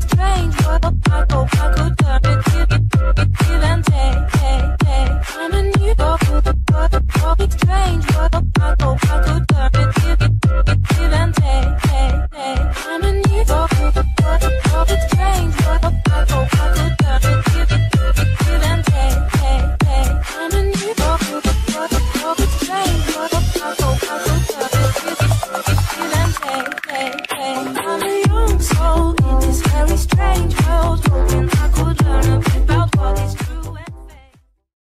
Strange, what I go, I go, turn it, give it, give and take.